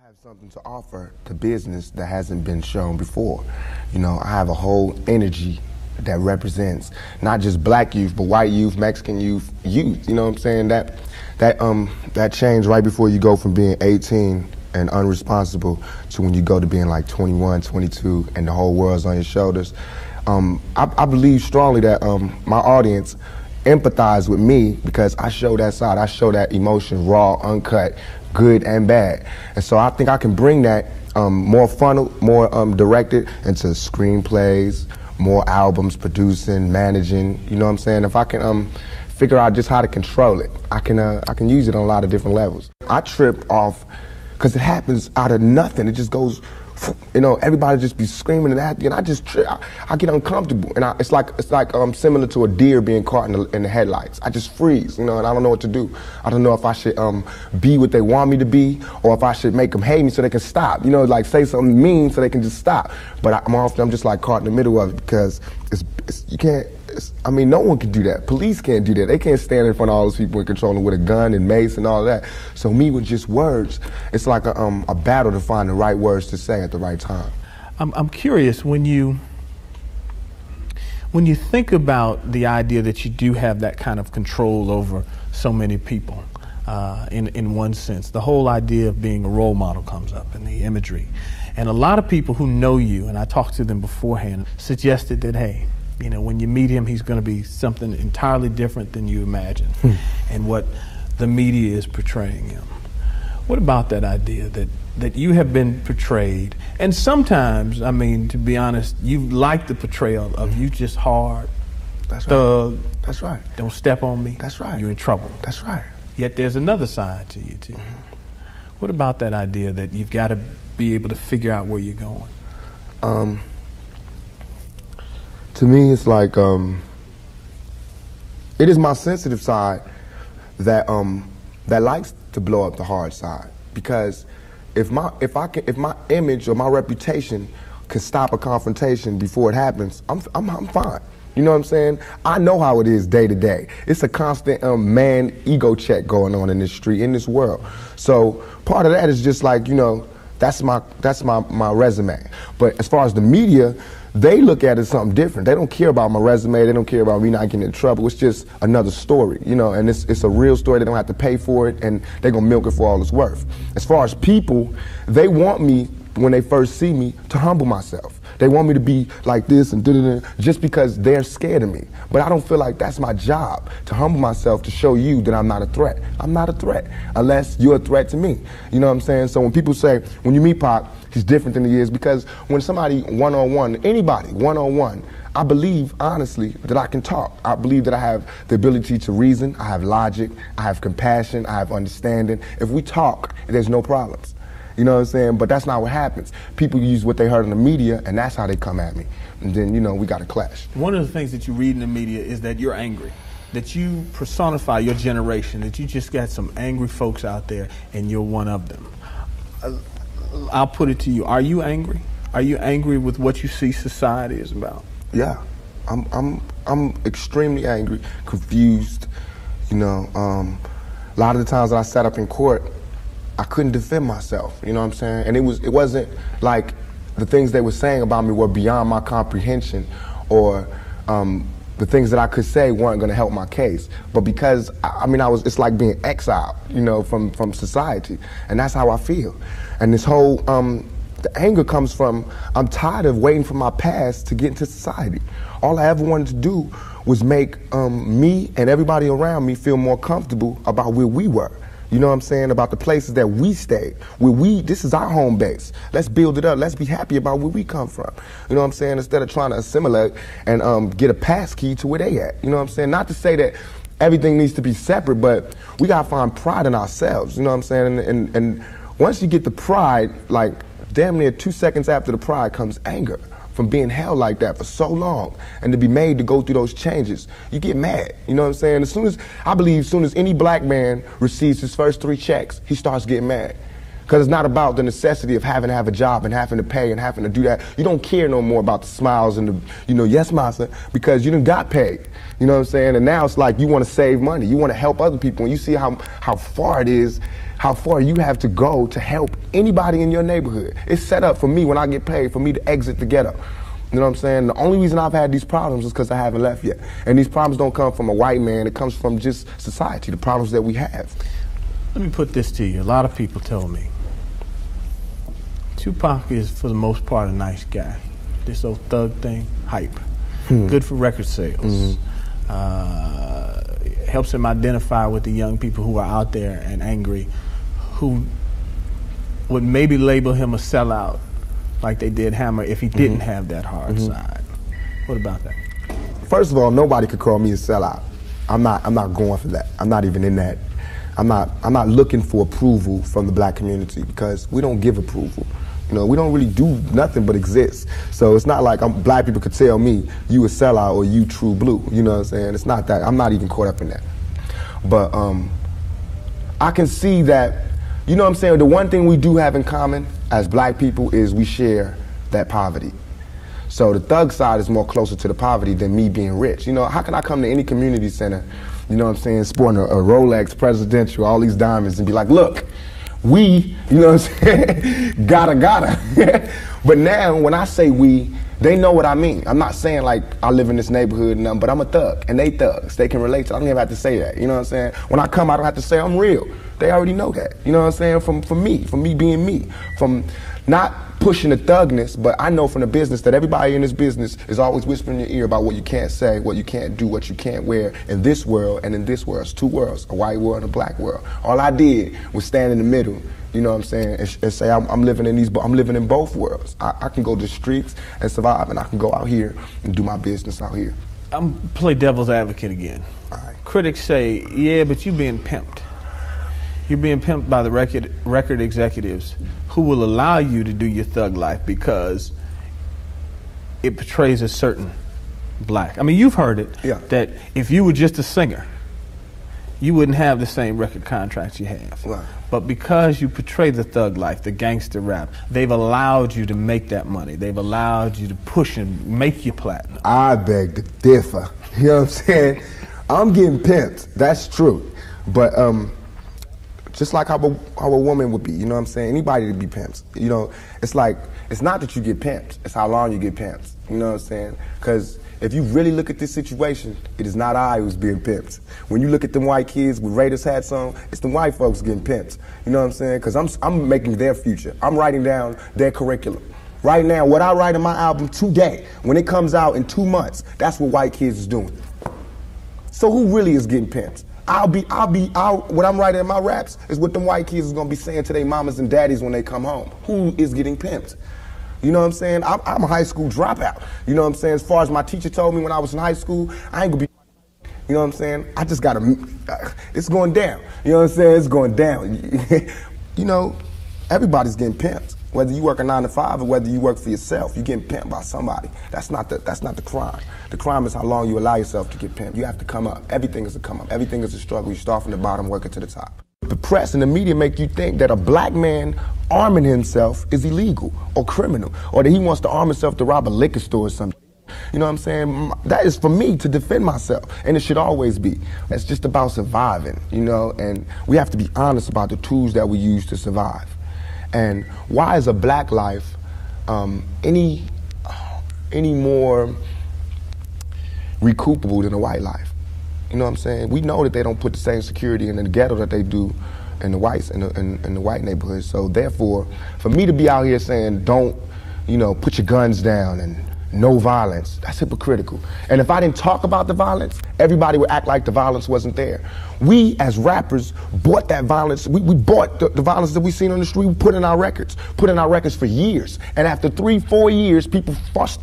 I have something to offer to business that hasn't been shown before. You know, I have a whole energy that represents not just black youth, but white youth, Mexican youth, youth. You know what I'm saying? That that um that change right before you go from being 18 and unresponsible to when you go to being like 21, 22, and the whole world's on your shoulders. Um, I, I believe strongly that um, my audience empathize with me because I show that side. I show that emotion raw, uncut, good and bad. And so I think I can bring that um, more funnel, more um, directed into screenplays, more albums, producing, managing. You know what I'm saying? If I can um, figure out just how to control it, I can uh, I can use it on a lot of different levels. I trip off because it happens out of nothing. It just goes you know, everybody just be screaming and acting, and I just, I, I get uncomfortable, and I, it's like it's like um, similar to a deer being caught in the, in the, headlights. I just freeze, you know, and I don't know what to do. I don't know if I should um, be what they want me to be, or if I should make them hate me so they can stop. You know, like say something mean so they can just stop. But I, am often I'm just like caught in the middle of it because it's, it's you can't I mean, no one can do that. Police can't do that. They can't stand in front of all those people and control them with a gun and mace and all that. So me with just words, it's like a, um, a battle to find the right words to say at the right time. I'm, I'm curious when you when you think about the idea that you do have that kind of control over so many people. Uh, in, in one sense, the whole idea of being a role model comes up in the imagery. And a lot of people who know you, and I talked to them beforehand, suggested that, hey, you know, when you meet him, he's going to be something entirely different than you imagine hmm. and what the media is portraying him. What about that idea that, that you have been portrayed? And sometimes, I mean, to be honest, you like the portrayal of you just hard, That's thug. Right. That's right. Don't step on me. That's right. You're in trouble. That's right. Yet there's another side to you, too. Mm-hmm. What about that idea that you've got to be able to figure out where you're going? Um, to me, it's like um, it is my sensitive side that um, that likes to blow up the hard side because if my if I can if my image or my reputation can stop a confrontation before it happens, I'm I'm, I'm fine. You know what I'm saying? I know how it is day to day. It's a constant um, man ego check going on in this street, in this world. So part of that is just like you know that's my that's my my resume. But as far as the media, they look at it something different. They don't care about my resume. They don't care about me not getting in trouble. It's just another story, you know, and it's, it's a real story. They don't have to pay for it, and they're going to milk it for all it's worth. As far as people, they want me, when they first see me, to humble myself. They want me to be like this and da-da-da, just because they're scared of me. But I don't feel like that's my job, to humble myself to show you that I'm not a threat. I'm not a threat, unless you're a threat to me. You know what I'm saying? So when people say, when you meet Pac, he's different than he is because when somebody one on one, anybody one on one, I believe honestly that I can talk. I believe that I have the ability to reason. I have logic. I have compassion. I have understanding. If we talk, there's no problems. You know what I'm saying? But that's not what happens. People use what they heard in the media, and that's how they come at me. And then, you know, we got a clash. One of the things that you read in the media is that you're angry, that you personify your generation, that you just got some angry folks out there, and you're one of them. I'll put it to you. Are you angry? Are you angry with what you see society is about? Yeah. I'm I'm I'm extremely angry, confused. You know, um, a lot of the times that I sat up in court, I couldn't defend myself. You know what I'm saying? And it was it wasn't like the things they were saying about me were beyond my comprehension, or um, the things that I could say weren't going to help my case. But because I mean, I was it's like being exiled, you know, from from society, and that's how I feel. And this whole um, the anger comes from I'm tired of waiting for my past to get into society. All I ever wanted to do was make um, me and everybody around me feel more comfortable about where we were. You know what I'm saying? About the places that we stayed. Where we, this is our home base. Let's build it up. Let's be happy about where we come from. You know what I'm saying? Instead of trying to assimilate and um, get a pass key to where they at. You know what I'm saying? Not to say that everything needs to be separate, but we gotta find pride in ourselves. You know what I'm saying? And, and, and once you get the pride, like damn near two seconds after the pride comes anger from being held like that for so long and to be made to go through those changes, you get mad. You know what I'm saying? As soon as, I believe, as soon as any black man receives his first three checks, he starts getting mad. Because it's not about the necessity of having to have a job and having to pay and having to do that. You don't care no more about the smiles and the, you know, yes, massa, because you didn't got paid. You know what I'm saying? And now it's like you want to save money. You want to help other people. And you see how, how far it is, how far you have to go to help anybody in your neighborhood. It's set up for me when I get paid for me to exit the ghetto. You know what I'm saying? The only reason I've had these problems is because I haven't left yet. And these problems don't come from a white man. It comes from just society, the problems that we have. Let me put this to you. A lot of people tell me Tupac is, for the most part, a nice guy. This old thug thing, hype. Hmm. Good for record sales. Mm-hmm. Uh, helps him identify with the young people who are out there and angry, who would maybe label him a sellout, like they did Hammer, if he didn't mm-hmm. have that hard mm-hmm. side. What about that? First of all, nobody could call me a sellout. I'm not. I'm not going for that. I'm not even in that. I'm not. I'm not looking for approval from the black community because we don't give approval. You know, we don't really do nothing but exist. So it's not like I'm, black people could tell me you a sellout or you true blue. You know what I'm saying? It's not that. I'm not even caught up in that. But um, I can see that. You know what I'm saying? The one thing we do have in common as black people is we share that poverty. So the thug side is more closer to the poverty than me being rich. You know, how can I come to any community center, you know what I'm saying, sporting a, a Rolex presidential, all these diamonds, and be like, look, we, you know what I'm saying, gotta, gotta. but now when I say we, they know what I mean. I'm not saying like I live in this neighborhood and nothing, but I'm a thug and they thugs. They can relate to it. I don't even have to say that. You know what I'm saying? When I come, I don't have to say I'm real. They already know that. You know what I'm saying? From from me, from me being me, from not pushing the thugness, but I know from the business that everybody in this business is always whispering in your ear about what you can't say, what you can't do, what you can't wear in this world and in this world. It's two worlds, a white world and a black world. All I did was stand in the middle, you know what I'm saying, and, and say I'm, I'm, living in these, I'm living in both worlds. I, I, can go to the streets and survive, and I can go out here and do my business out here. I'm play devil's advocate again. Critics say, yeah, but you being pimped. You're being pimped by the record record executives who will allow you to do your thug life because it portrays a certain black. I mean, you've heard it yeah. that if you were just a singer, you wouldn't have the same record contracts you have. Right. But because you portray the thug life, the gangster rap, they've allowed you to make that money. They've allowed you to push and make your platinum. I beg to differ. You know what I'm saying? I'm getting pimped. That's true. But um, just like how a, how a woman would be, you know what I'm saying? Anybody to be pimps. You know, it's like, it's not that you get pimped, it's how long you get pimped. You know what I'm saying? Because if you really look at this situation, it is not I who's being pimped. When you look at them white kids with Raiders hats on, it's the white folks getting pimped. You know what I'm saying? Because I'm, I'm making their future. I'm writing down their curriculum. Right now, what I write in my album today, when it comes out in two months, that's what white kids is doing. So who really is getting pimped? I'll be, I'll be, I'll, what I'm writing in my raps is what them white kids is gonna be saying to their mamas and daddies when they come home. Who is getting pimped? You know what I'm saying? I'm, I'm, a high school dropout. You know what I'm saying? As far as my teacher told me when I was in high school, I ain't gonna be. You know what I'm saying? I just gotta. Uh, it's going down. You know what I'm saying? It's going down. you know, everybody's getting pimped. Whether you work a nine to five or whether you work for yourself, you're getting pimped by somebody. That's not the that's not the crime. The crime is how long you allow yourself to get pimped. You have to come up. Everything is a come up. Everything is a struggle. You start from the bottom, working to the top. The press and the media make you think that a black man arming himself is illegal or criminal, or that he wants to arm himself to rob a liquor store or something. You know what I'm saying? That is for me to defend myself, and it should always be. It's just about surviving, you know, and we have to be honest about the tools that we use to survive. And why is a black life um, any any more recoupable than a white life? You know what I'm saying? We know that they don't put the same security in the ghetto that they do in the whites in the, in, in the white neighborhoods. So therefore, for me to be out here saying don't, you know, put your guns down and no violence. That's hypocritical. And if I didn't talk about the violence, everybody would act like the violence wasn't there. We, as rappers, bought that violence. We, we bought the, the, violence that we seen on the street. We put in our records, put in our records for years. And after three, four years, people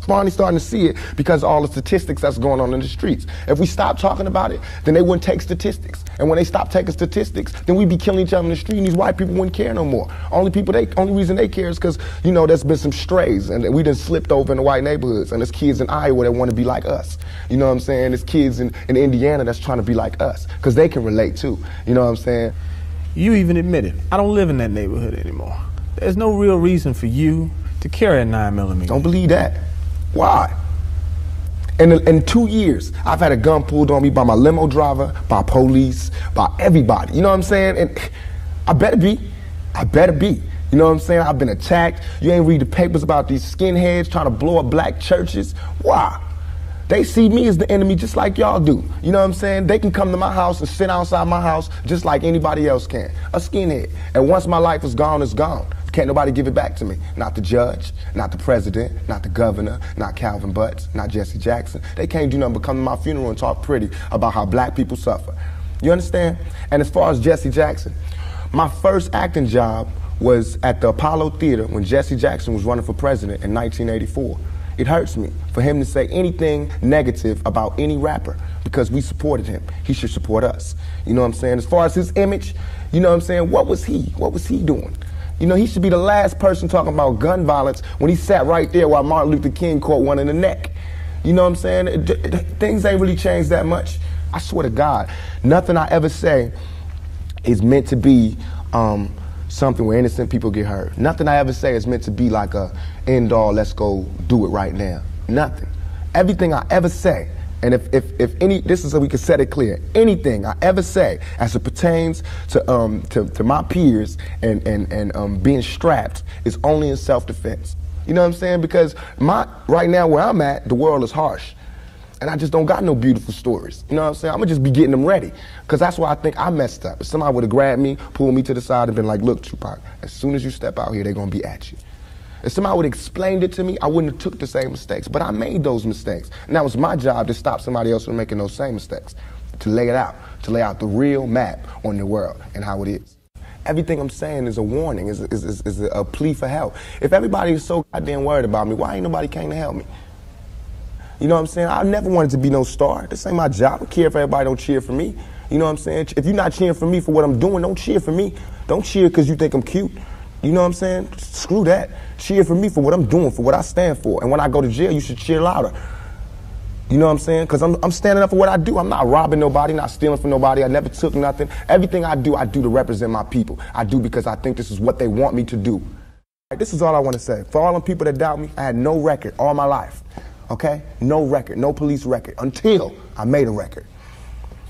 finally starting to see it because all the statistics that's going on in the streets. If we stop talking about it, then they wouldn't take statistics. And when they stop taking statistics, then we'd be killing each other in the street, and these white people wouldn't care no more. Only people they, only reason they care is because you know there's been some strays, and we done slipped over in the white neighborhoods, and there's kids in Iowa that want to be like us. You know what I'm saying? There's kids in, in Indiana that's trying to be like us because they can relate to. You know what I'm saying? You even admitted, I don't live in that neighborhood anymore. There's no real reason for you to carry a 9 millimeter. Don't believe that. Why? In, in two years, I've had a gun pulled on me by my limo driver, by police, by everybody. You know what I'm saying? And I better be. I better be. You know what I'm saying? I've been attacked. You ain't read the papers about these skinheads trying to blow up black churches. Why? They see me as the enemy just like y'all do. You know what I'm saying? They can come to my house and sit outside my house just like anybody else can. A skinhead. And once my life is gone, it's gone. Can't nobody give it back to me. Not the judge, not the president, not the governor, not Calvin Butts, not Jesse Jackson. They can't do nothing but come to my funeral and talk pretty about how black people suffer. You understand? And as far as Jesse Jackson, my first acting job was at the Apollo Theater when Jesse Jackson was running for president in 1984. It hurts me for him to say anything negative about any rapper because we supported him. He should support us. You know what I'm saying? As far as his image, you know what I'm saying? What was he? What was he doing? You know, he should be the last person talking about gun violence when he sat right there while Martin Luther King caught one in the neck. You know what I'm saying? Things ain't really changed that much. I swear to God, nothing I ever say is meant to be um, something where innocent people get hurt. Nothing I ever say is meant to be like a end all, let's go do it right now. Nothing. Everything I ever say and if, if, if any, this is so we can set it clear. Anything I ever say as it pertains to, um, to, to my peers and, and, and um, being strapped is only in self-defense. You know what I'm saying? Because my, right now where I'm at, the world is harsh. And I just don't got no beautiful stories. You know what I'm saying? I'm gonna just be getting them ready. Cause that's why I think I messed up. If somebody would have grabbed me, pulled me to the side and been like, look, Tupac, as soon as you step out here, they're gonna be at you. If somebody would have explained it to me, I wouldn't have took the same mistakes. But I made those mistakes. And that was my job to stop somebody else from making those same mistakes. To lay it out, to lay out the real map on the world and how it is. Everything I'm saying is a warning, is, is, is, is a plea for help. If everybody is so goddamn worried about me, why ain't nobody came to help me? You know what I'm saying? I never wanted to be no star. This ain't my job. I don't care if everybody don't cheer for me. You know what I'm saying? If you're not cheering for me for what I'm doing, don't cheer for me. Don't cheer because you think I'm cute. You know what I'm saying? Screw that. Cheer for me for what I'm doing, for what I stand for. And when I go to jail, you should cheer louder. You know what I'm saying? Because I'm, I'm standing up for what I do. I'm not robbing nobody, not stealing from nobody. I never took nothing. Everything I do, I do to represent my people. I do because I think this is what they want me to do. This is all I want to say. For all the people that doubt me, I had no record all my life. Okay? No record, no police record until I made a record.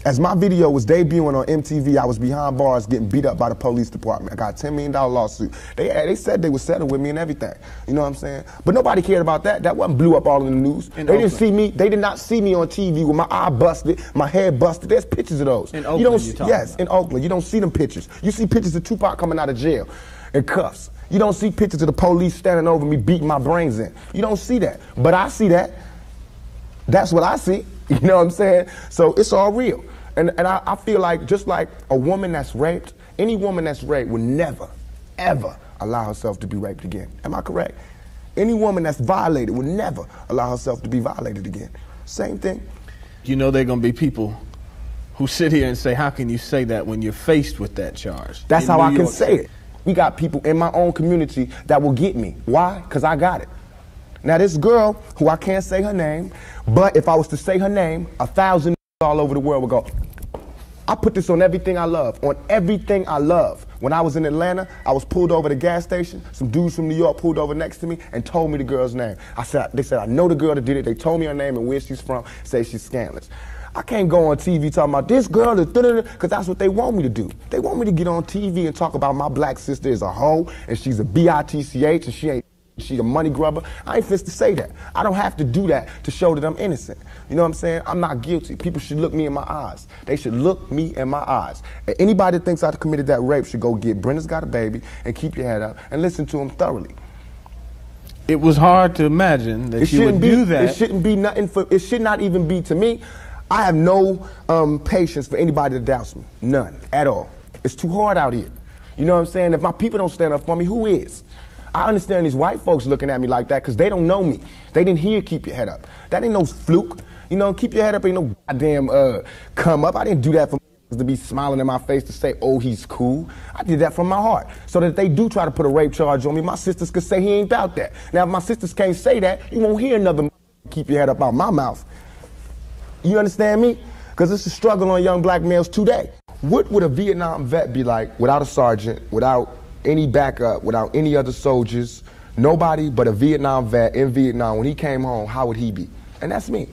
As my video was debuting on MTV, I was behind bars getting beat up by the police department. I got a $10 million lawsuit. They, they said they would settle with me and everything. You know what I'm saying? But nobody cared about that. That wasn't blew up all in the news. In they Oakland. didn't see me. They did not see me on TV with my eye busted, my head busted. There's pictures of those. In you Oakland don't you're talking yes, about. in Oakland. You don't see them pictures. You see pictures of Tupac coming out of jail in cuffs. You don't see pictures of the police standing over me beating my brains in. You don't see that. But I see that. That's what I see. You know what I'm saying? So it's all real. And, and I, I feel like just like a woman that's raped, any woman that's raped would never, ever allow herself to be raped again. Am I correct? Any woman that's violated would never allow herself to be violated again. Same thing. You know there are going to be people who sit here and say, how can you say that when you're faced with that charge? That's In how New I can say it. We got people in my own community that will get me. Why? Because I got it. Now, this girl, who I can't say her name, but if I was to say her name, a thousand all over the world would go, I put this on everything I love, on everything I love. When I was in Atlanta, I was pulled over the gas station. Some dudes from New York pulled over next to me and told me the girl's name. I said, they said, I know the girl that did it. They told me her name and where she's from, say she's scandalous. I can't go on TV talking about this girl, because that's what they want me to do. They want me to get on TV and talk about my black sister is a hoe and she's a B-I-T-C-H and she ain't she a money grubber. I ain't fit to say that. I don't have to do that to show that I'm innocent. You know what I'm saying? I'm not guilty. People should look me in my eyes. They should look me in my eyes. And anybody that thinks I committed that rape should go get Brenda's Got a Baby and keep your head up and listen to him thoroughly. It was hard to imagine that It you would be. do that. It shouldn't be nothing for. It should not even be to me. I have no um, patience for anybody that doubts me. None at all. It's too hard out here. You know what I'm saying? If my people don't stand up for me, who is? I understand these white folks looking at me like that because they don't know me. They didn't hear keep your head up. That ain't no fluke. You know, keep your head up ain't no goddamn uh, come up. I didn't do that for to be smiling in my face to say, oh, he's cool. I did that from my heart. So that they do try to put a rape charge on me, my sisters could say he ain't about that. Now, if my sisters can't say that, you won't hear another keep your head up out my mouth. You understand me? Because it's a struggle on young black males today. what would a Vietnam vet be like without a sergeant, without any backup, without any other soldiers, nobody but a Vietnam vet in Vietnam? When he came home, how would he be? And that's me.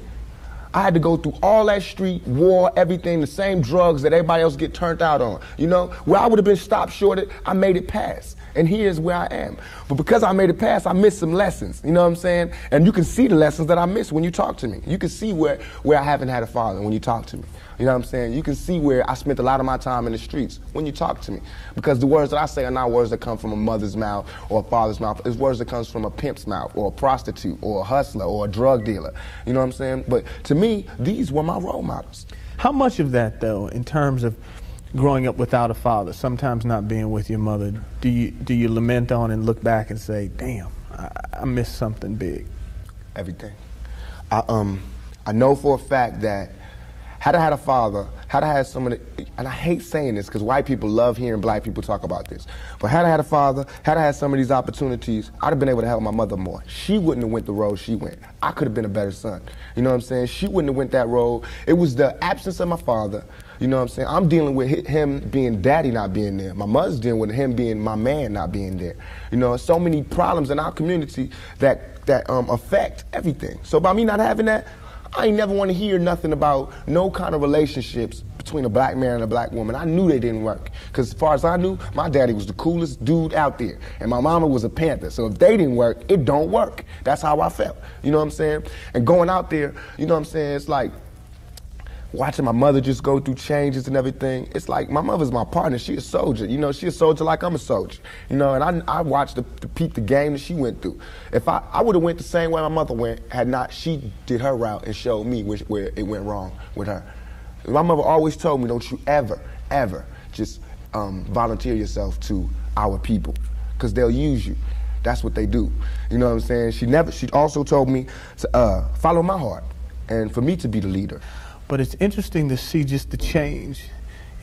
I had to go through all that street war, everything, the same drugs that everybody else get turned out on. You know, where I would have been stopped short, I made it past. And here's where I am. But because I made it past, I missed some lessons. You know what I'm saying? And you can see the lessons that I missed when you talk to me. You can see where, where I haven't had a father when you talk to me. You know what I'm saying? You can see where I spent a lot of my time in the streets when you talk to me. Because the words that I say are not words that come from a mother's mouth or a father's mouth. It's words that comes from a pimp's mouth or a prostitute or a hustler or a drug dealer. You know what I'm saying? But to me, these were my role models. How much of that, though, in terms of growing up without a father, sometimes not being with your mother, do you, do you lament on and look back and say, damn, I, I missed something big? Everything. I, um, I know for a fact that had I had a father, had I had someone, and I hate saying this because white people love hearing black people talk about this, but had I had a father, had I had some of these opportunities, I'd have been able to help my mother more. She wouldn't have went the road she went. I could have been a better son. You know what I'm saying? She wouldn't have went that road. It was the absence of my father. You know what I'm saying? I'm dealing with him being daddy not being there. My mother's dealing with him being my man not being there. You know, so many problems in our community that that um, affect everything. So by me not having that, I ain't never want to hear nothing about no kind of relationships between a black man and a black woman. I knew they didn't work. Because as far as I knew, my daddy was the coolest dude out there. And my mama was a Panther. So if they didn't work, it don't work. That's how I felt. You know what I'm saying? And going out there, you know what I'm saying? It's like, watching my mother just go through changes and everything, it's like my mother's my partner. She a soldier. You know, she a soldier like I'm a soldier. You know, and I, I watched the, the peep the game that she went through. If I, I would have went the same way my mother went had not she did her route and showed me which, where it went wrong with her. My mother always told me, don't you ever, ever just um, volunteer yourself to our people because they'll use you. That's what they do. You know what I'm saying? She never. She also told me to uh, follow my heart, and for me to be the leader. But it's interesting to see just the change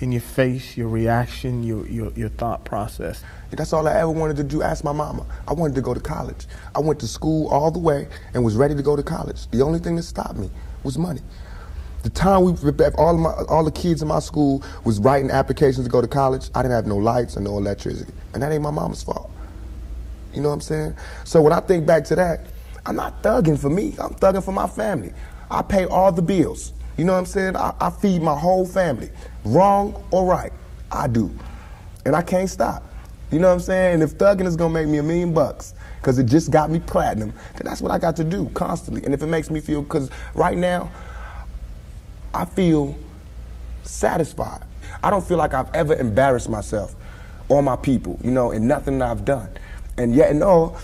in your face, your reaction, your, your, your thought process. That's all I ever wanted to do. Ask my mama. I wanted to go to college. I went to school all the way and was ready to go to college. The only thing that stopped me was money. The time we, all, my, all the kids in my school was writing applications to go to college, I didn't have no lights or no electricity. And that ain't my mama's fault. You know what I'm saying? So when I think back to that, I'm not thugging for me. I'm thugging for my family. I pay all the bills. You know what I'm saying? I, I feed my whole family. Wrong or right, I do. And I can't stop. You know what I'm saying? And if thugging is gonna make me a million bucks, because it just got me platinum, then that's what I got to do constantly. And if it makes me feel, because right now, I feel satisfied. I don't feel like I've ever embarrassed myself or my people, you know, in nothing I've done. And yet, and all,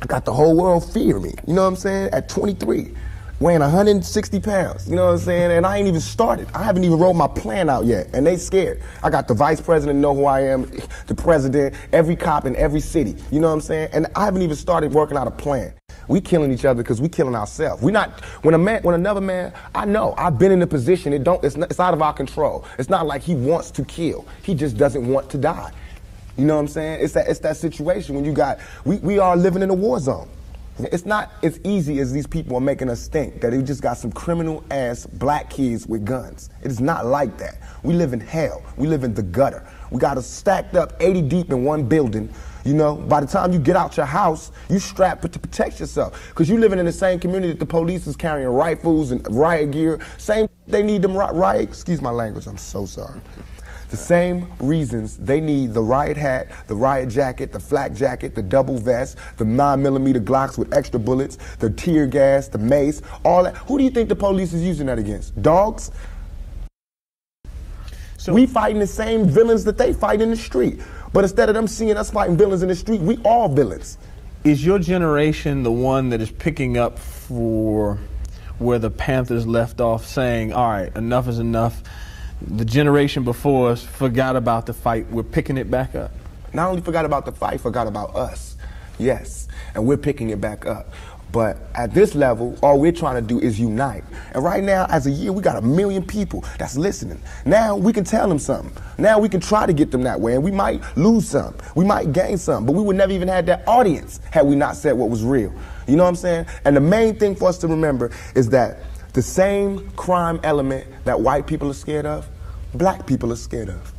I got the whole world fear me. You know what I'm saying? At 23 weighing 160 pounds. You know what I'm saying? And I ain't even started. I haven't even rolled my plan out yet, and they scared. I got the vice president know who I am, the president, every cop in every city. You know what I'm saying? And I haven't even started working out a plan. We killing each other because we killing ourselves. We not when a man when another man. I know I've been in a position. It don't. It's, not, it's out of our control. It's not like he wants to kill. He just doesn't want to die. You know what I'm saying? It's that it's that situation when you got we we are living in a war zone. It's not as easy as these people are making us think that we just got some criminal ass black kids with guns. It is not like that. We live in hell. We live in the gutter. We got us stacked up 80 deep in one building. You know, by the time you get out your house, you strap to protect yourself. Because you living in the same community that the police is carrying rifles and riot gear. Same, they need them riot, excuse my language, I'm so sorry. The same reasons they need the riot hat, the riot jacket, the flak jacket, the double vest, the 9 millimeter Glocks with extra bullets, the tear gas, the mace, all that. Who do you think the police is using that against? Dogs? So we fighting the same villains that they fight in the street. But instead of them seeing us fighting villains in the street, we all villains. Is your generation the one that is picking up for where the Panthers left off saying, all right, enough is enough? The generation before us forgot about the fight. We're picking it back up. Not only forgot about the fight, forgot about us. Yes. And we're picking it back up. But at this level, all we're trying to do is unite. And right now, as a year, we got a million people that's listening. Now we can tell them something. Now we can try to get them that way. And we might lose some. We might gain some. But we would never even had that audience had we not said what was real. You know what I'm saying? And the main thing for us to remember is that the same crime element that white people are scared of, black people are scared of.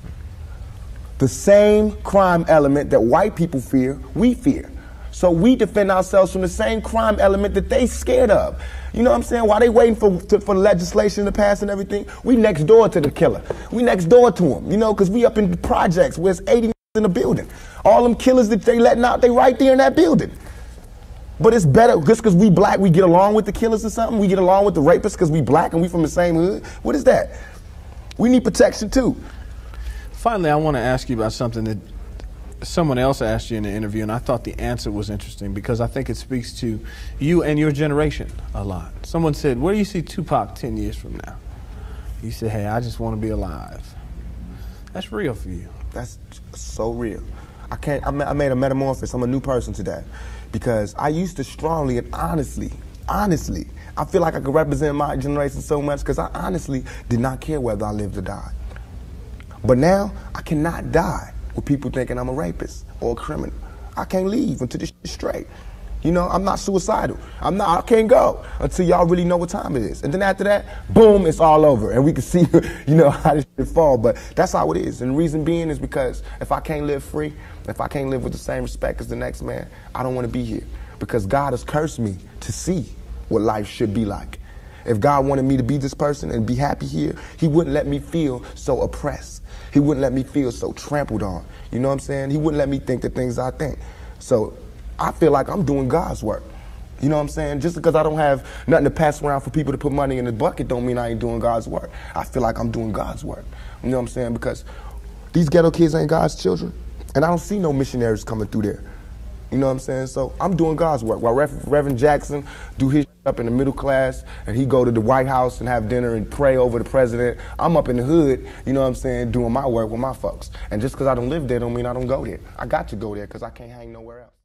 The same crime element that white people fear, we fear. So we defend ourselves from the same crime element that they scared of. You know what I'm saying? While they waiting for, to, for legislation to pass and everything, we next door to the killer. We next door to him, you know, because we up in projects where it's 80 in the building. All them killers that they letting out, they right there in that building. But it's better just because we black, we get along with the killers or something. We get along with the rapists because we black and we from the same hood. What is that? We need protection too. Finally, I want to ask you about something that someone else asked you in the interview, and I thought the answer was interesting because I think it speaks to you and your generation a lot. Someone said, Where do you see Tupac 10 years from now? You said, Hey, I just want to be alive. That's real for you. That's so real. I can't, I made a metamorphosis. I'm a new person today because I used to strongly and honestly, honestly, I feel like I could represent my generation so much because I honestly did not care whether I lived or died. But now I cannot die with people thinking I'm a rapist or a criminal. I can't leave until this is straight. You know, I'm not suicidal. I'm not, I can't go until y'all really know what time it is. And then after that, boom, it's all over. And we can see, you know, how this shit fall. But that's how it is. And the reason being is because if I can't live free, if I can't live with the same respect as the next man, I don't want to be here. Because God has cursed me to see what life should be like. If God wanted me to be this person and be happy here, He wouldn't let me feel so oppressed. He wouldn't let me feel so trampled on. You know what I'm saying? He wouldn't let me think the things I think. So I feel like I'm doing God's work. You know what I'm saying? Just because I don't have nothing to pass around for people to put money in the bucket don't mean I ain't doing God's work. I feel like I'm doing God's work. You know what I'm saying? Because these ghetto kids ain't God's children. And I don't see no missionaries coming through there. You know what I'm saying? So I'm doing God's work. While Reverend Jackson do his up in the middle class and he go to the White House and have dinner and pray over the president, I'm up in the hood, you know what I'm saying, doing my work with my folks. And just because I don't live there don't mean I don't go there. I got to go there because I can't hang nowhere else.